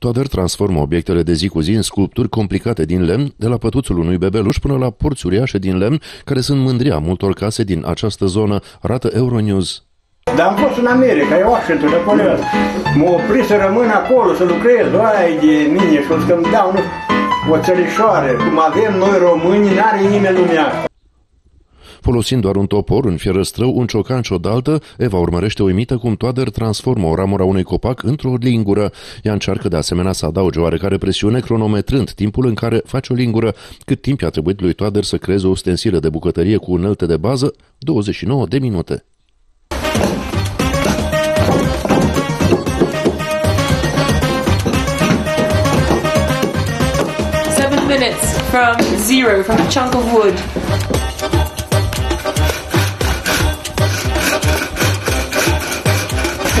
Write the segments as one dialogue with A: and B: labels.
A: Toader transformă obiectele de zi cu zi în sculpturi complicate din lemn, de la pătuțul unui bebeluș până la porți uriașe din lemn, care sunt mândria multor case din această zonă, arată Euronews.
B: Dar am fost în America, e Washington, de acolo. M-a oprit să rămân acolo, să lucrez. Ai de mine și o să-mi dau nu, o țărișoară. Cum avem noi români, n-are nimeni lumea asta.
A: Folosind doar un topor, un fierăstrău, un ciocan și o daltă, Eva urmărește uimită cum Toader transformă o ramură a unui copac într-o lingură. Ea încearcă de asemenea să adauge oarecare presiune cronometrând timpul în care face o lingură, cât timp i-a trebuit lui Toader să creeze o ustensilă de bucătărie cu unelte de bază, 29 de minute.
C: Seven minutes from zero, from a chunk of wood.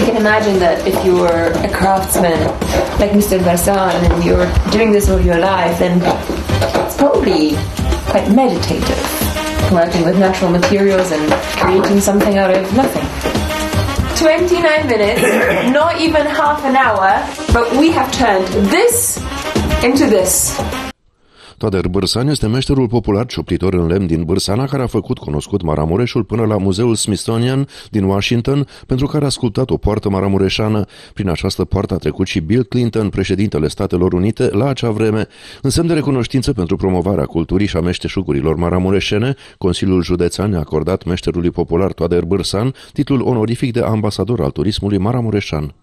C: You can imagine that if you were a craftsman like Mr. Barsan and you're doing this all your life, then it's probably quite meditative, working with natural materials and creating something out of nothing. 29 minutes, not even half an hour, but we have turned this into this.
A: Toader Bârsan este meșterul popular cioplitor în lemn din Bârsana care a făcut cunoscut Maramureșul până la Muzeul Smithsonian din Washington pentru care a sculptat o poartă maramureșană. Prin această poartă a trecut și Bill Clinton, președintele Statelor Unite, la acea vreme. În semn de recunoștință pentru promovarea culturii și a meșteșugurilor maramureșene, Consiliul Județean a acordat meșterului popular Toader Bârsan titlul onorific de ambasador al turismului maramureșan.